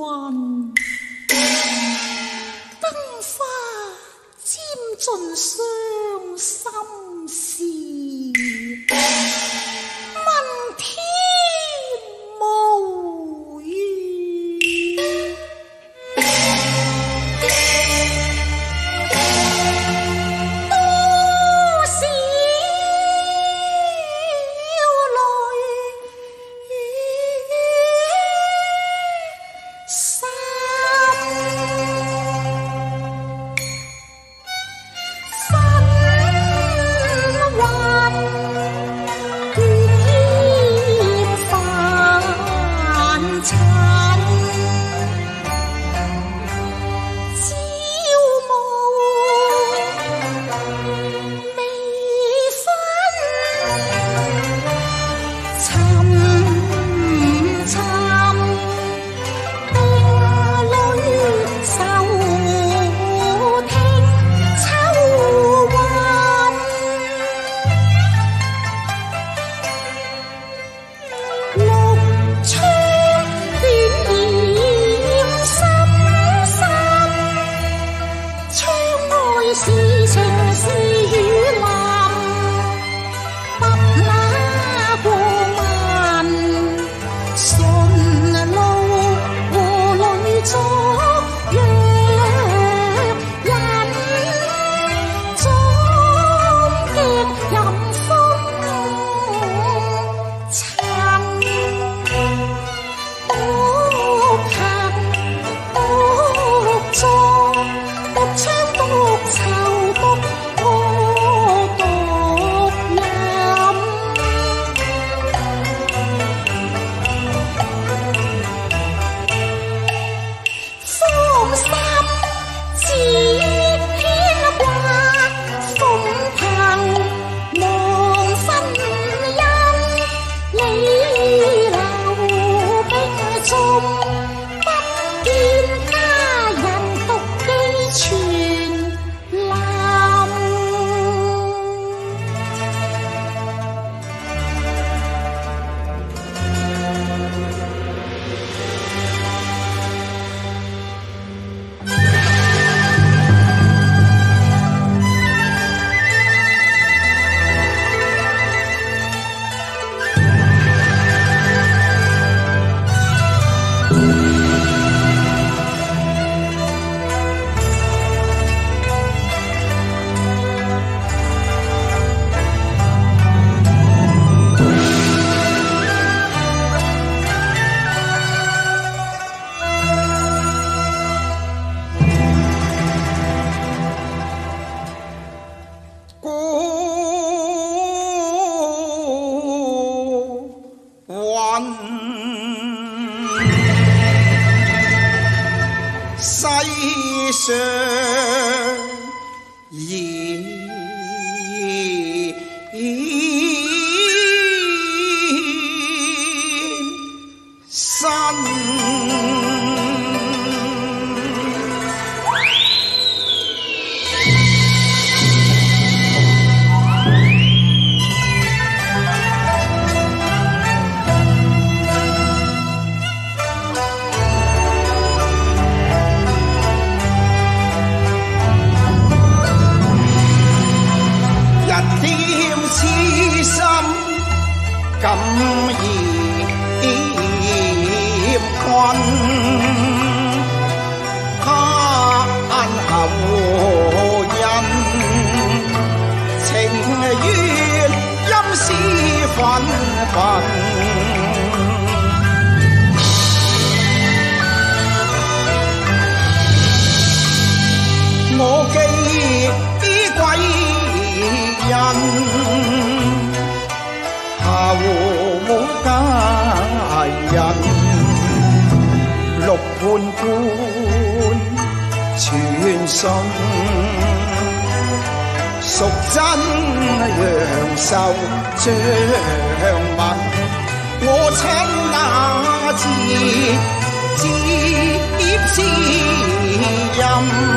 灯花沾尽伤心事。敢判官传信，淑真杨秀张文，我亲那字接诗音。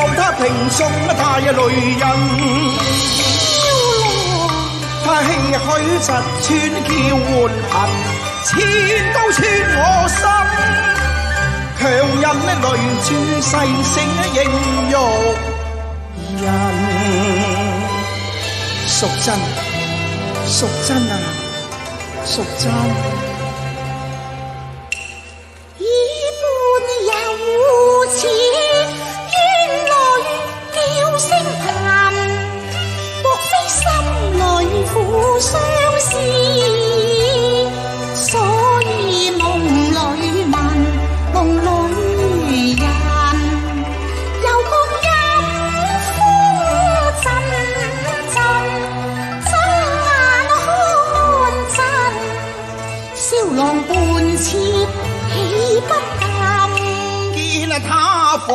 望他平送啊，大雷人，他唏嘘疾穿叫唤贫，千刀穿我心。强人呢累住细声应玉人，淑珍，淑珍啊！淑珍，相思，所以梦里问，梦里人，又觉阴风阵阵，睁眼看真，萧郎半妾岂不禁？见他逢。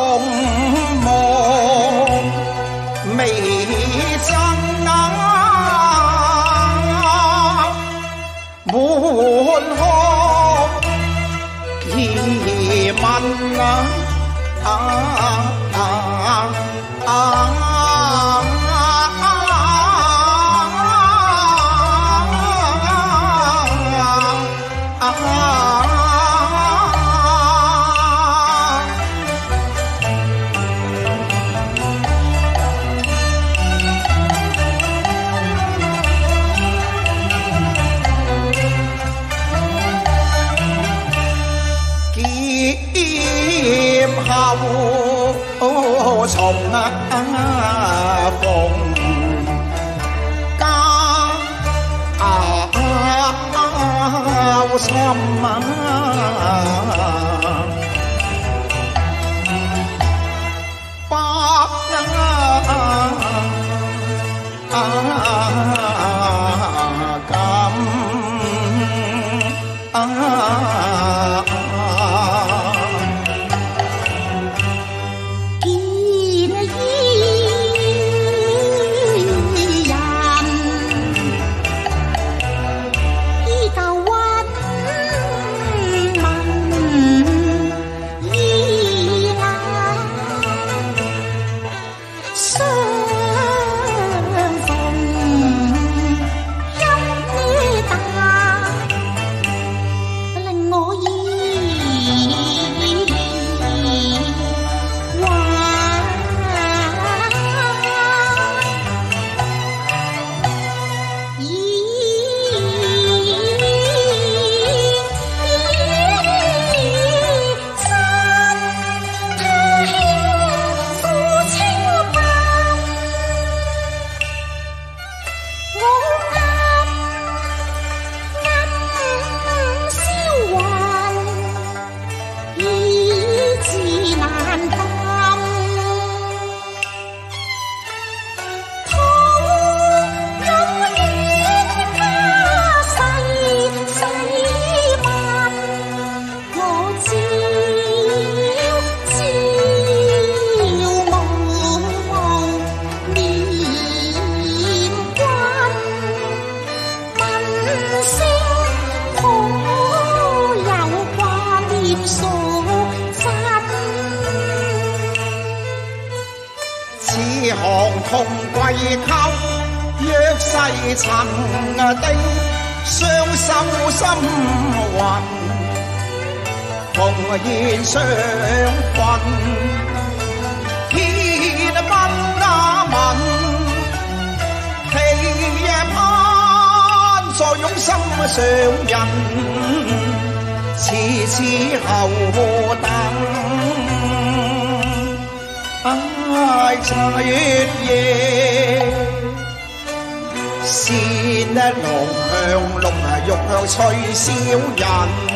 心若世曾的双手心魂，奉献相份，天问啊问，期盼在拥心上人，迟迟候等。爱七夜，先得龙向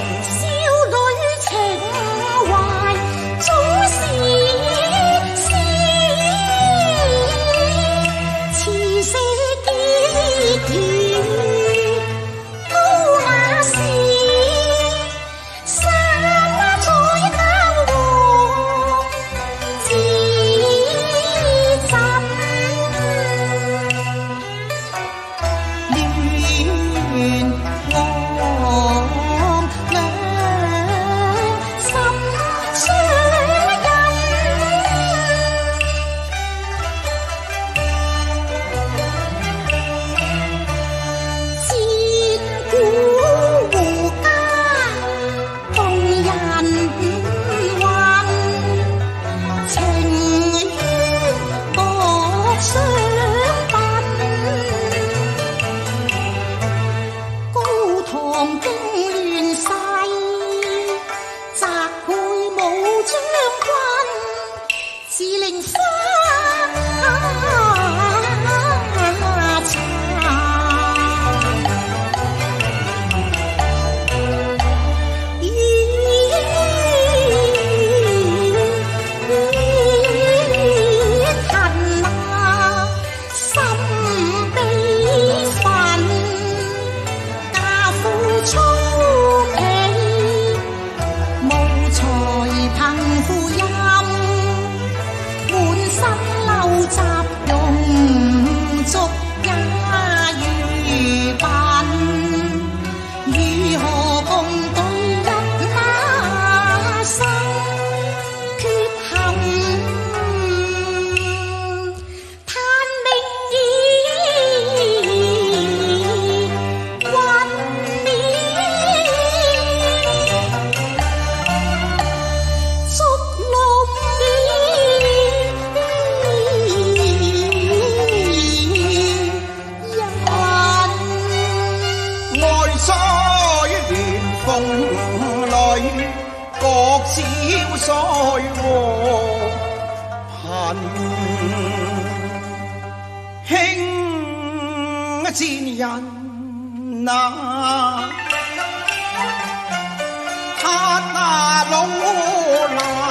龙啊，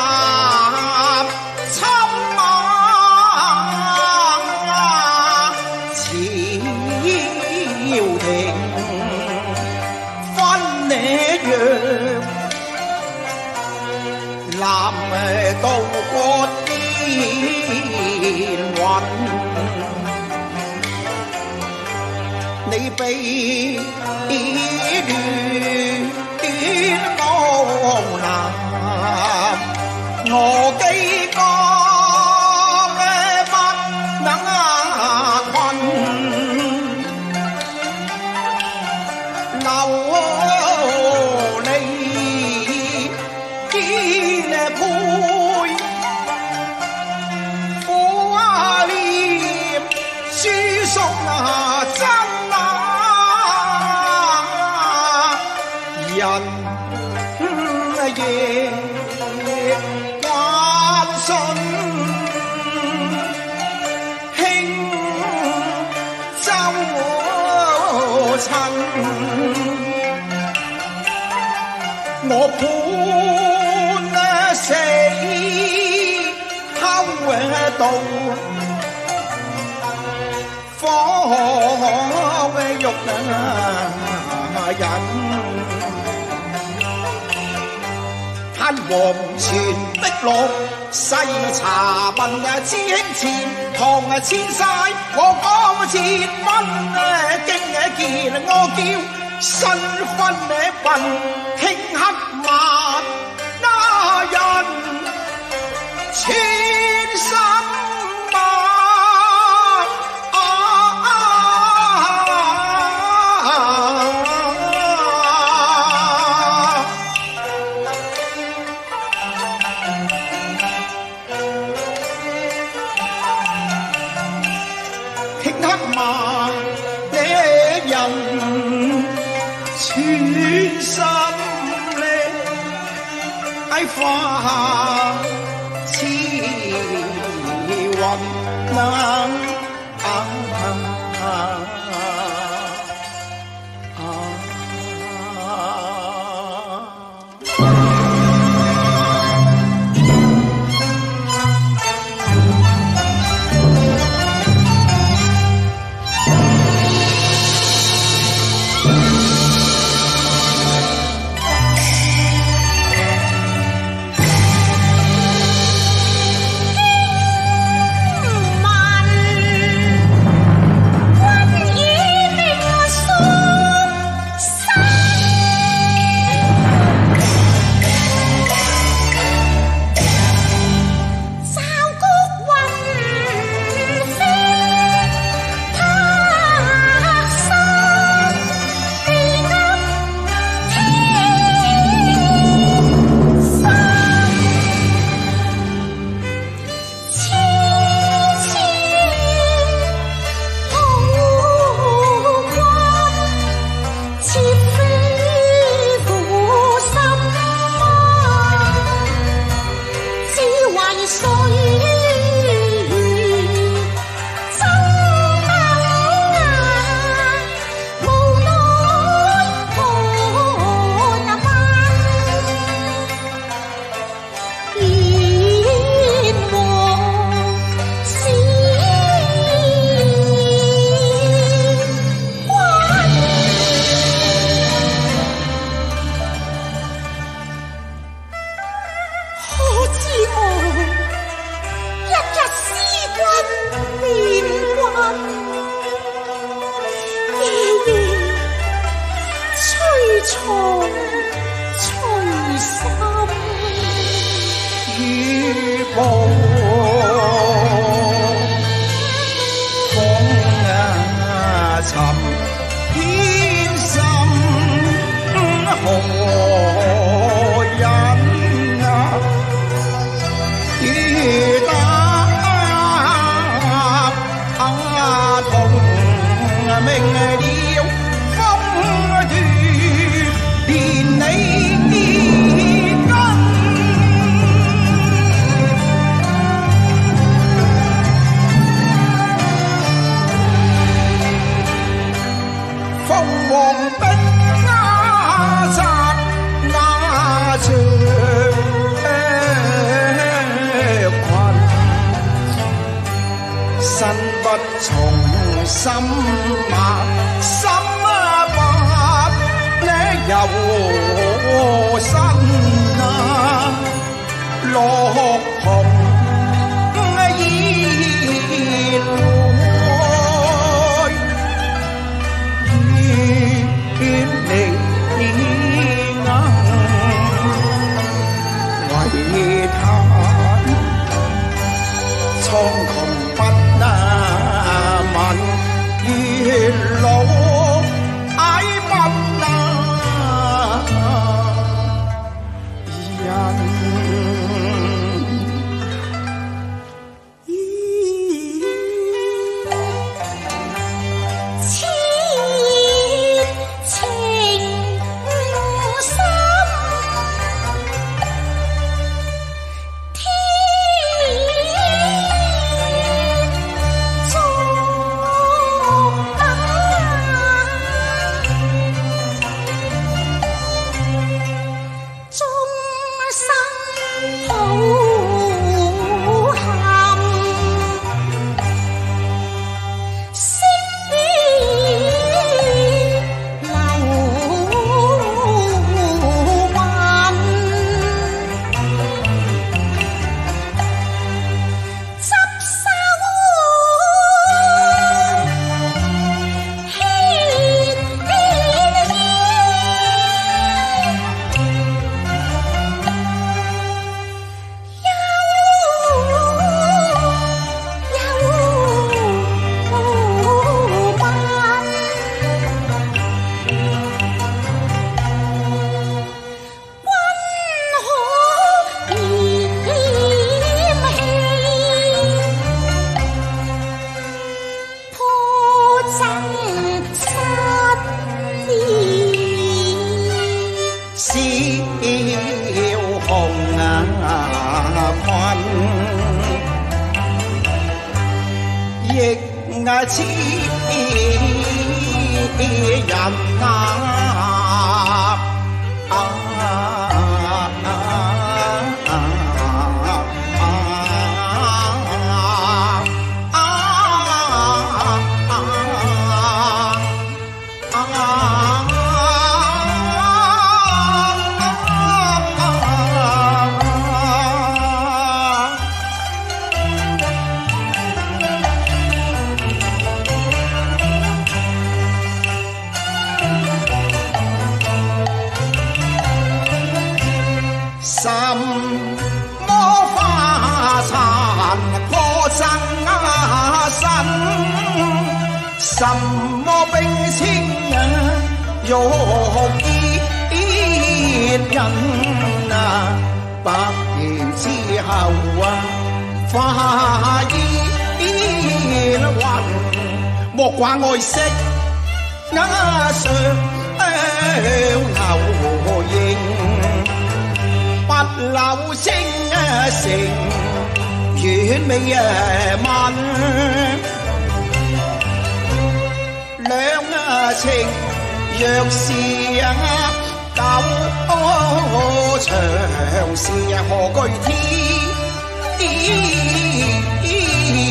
玉向吹箫人。黄泉碧落，细茶问啊，知兄前堂啊，千晒我讲接吻啊，经啊见我叫新婚啊份，轻黑马那人千心我亲人啊啊！百年之后啊，花烟云，莫挂爱惜鸦上流萤。不留声成远美问，两情若是 长是何惧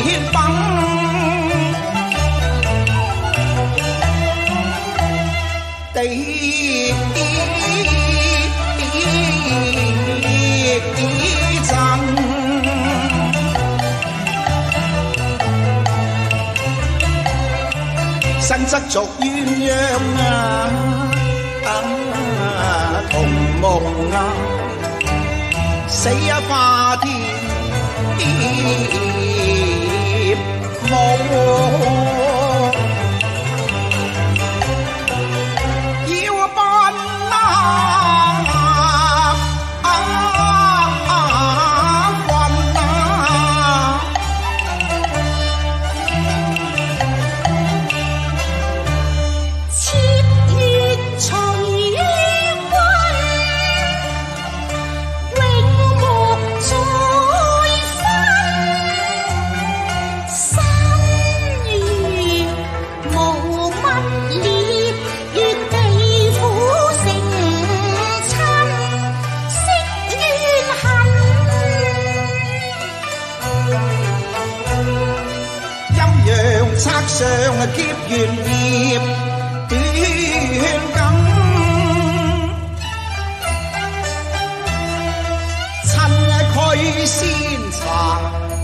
天崩地震，身侧作鸳鸯啊！梦啊，死一花天夢。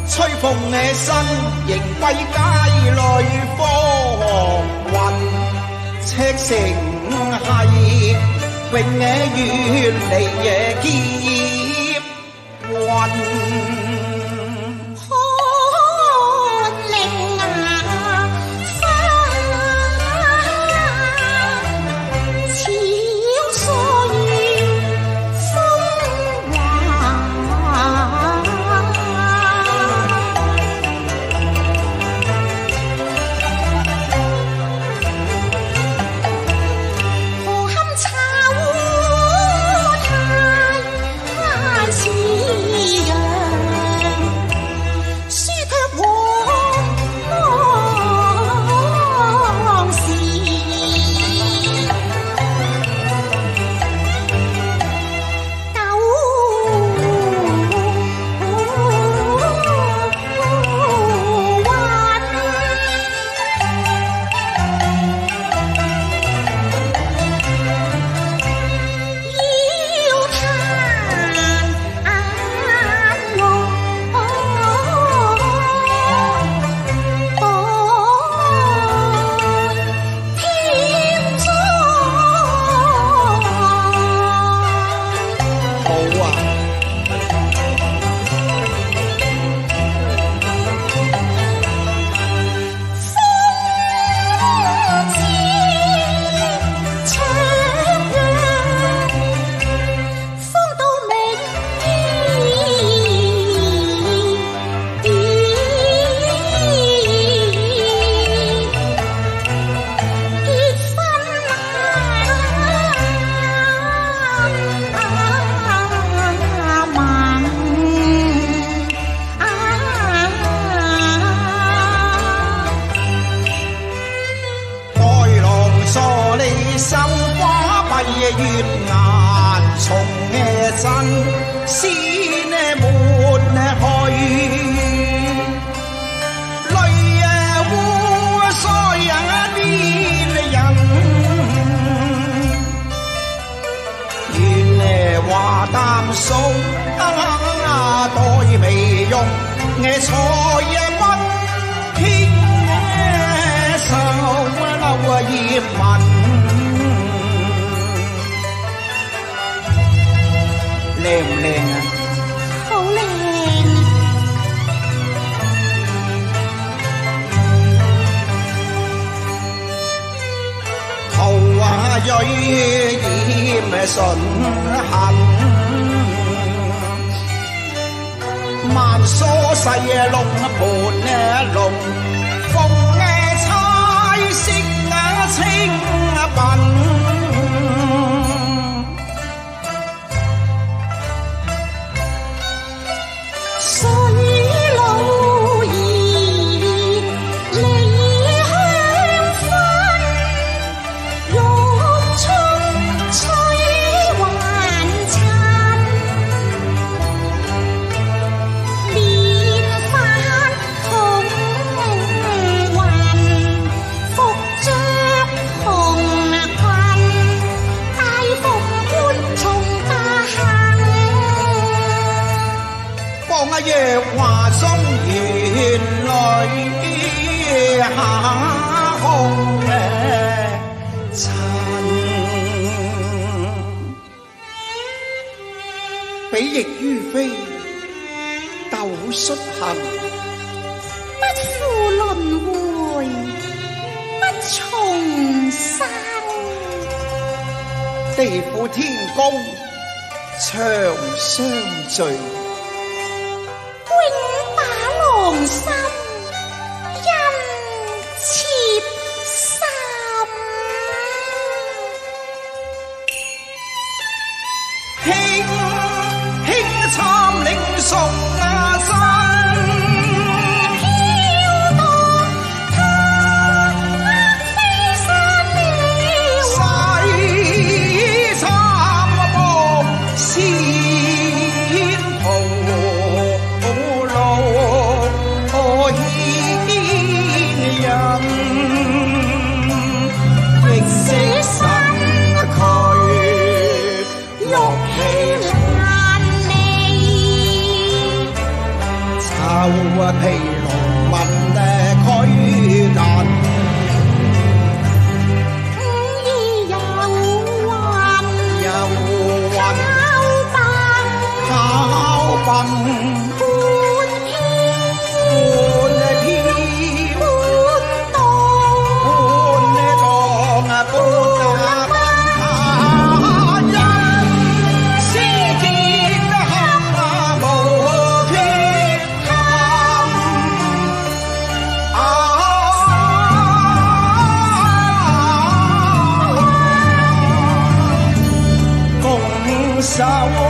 吹逢你身迎归街里芳云赤城系永远离夜劫云染纯痕，万疏细龙盘龙，凤钗色啊清品。夜话中原来下空尘，比翼于飞，斗率行，不负轮回，不重生，地府天公长相聚。心因下我